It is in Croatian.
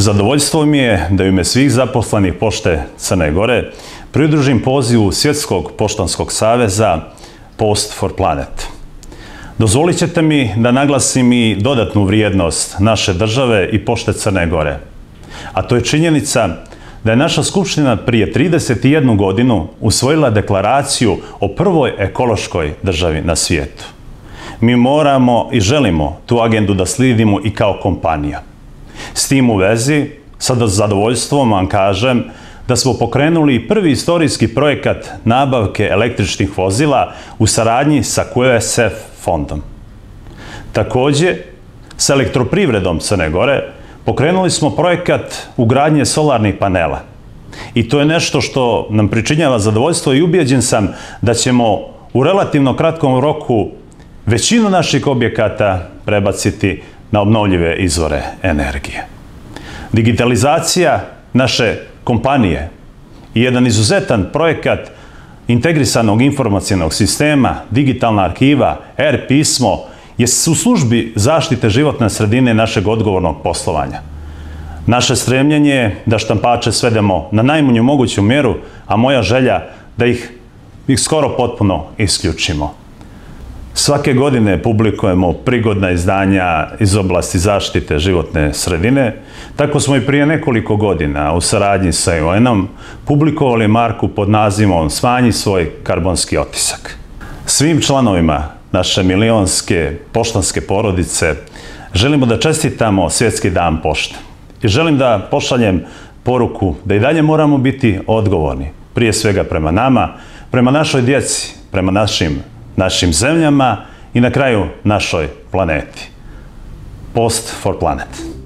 Zadovoljstvo mi je da u ime svih zaposlenih pošte Crne Gore pridružim pozivu Svjetskog poštanskog saveza Post for Planet. Dozvolit ćete mi da naglasim i dodatnu vrijednost naše države i pošte Crne Gore. A to je činjenica da je naša Skupština prije 31 godinu usvojila deklaraciju o prvoj ekološkoj državi na svijetu. Mi moramo i želimo tu agendu da slidimo i kao kompanija. S tim u vezi, sa zadovoljstvom vam kažem da smo pokrenuli prvi istorijski projekat nabavke električnih vozila u saradnji sa QSF fondom. Također, sa elektroprivredom Crne Gore pokrenuli smo projekat ugradnje solarnih panela. I to je nešto što nam pričinjava zadovoljstvo i ubjeđen sam da ćemo u relativno kratkom roku većinu naših objekata prebaciti na obnovljive izvore energije. Digitalizacija naše kompanije i jedan izuzetan projekat integrisanog informacijenog sistema, digitalna arhiva, R-pismo, je u službi zaštite životne sredine našeg odgovornog poslovanja. Naše stremljenje je da štampače svedemo na najmanju moguću mjeru, a moja želja da ih, ih skoro potpuno isključimo. Svake godine publikujemo prigodna izdanja iz oblasti zaštite životne sredine. Tako smo i prije nekoliko godina u saradnji sa UN-om publikovali marku pod nazivom Smanji svoj karbonski otisak. Svim članovima naše milionske poštanske porodice želimo da čestitamo Svjetski dan pošte. I želim da pošaljem poruku da i dalje moramo biti odgovorni, prije svega prema nama, prema našoj djeci, prema našim našim zemljama i na kraju našoj planeti. Post for Planet.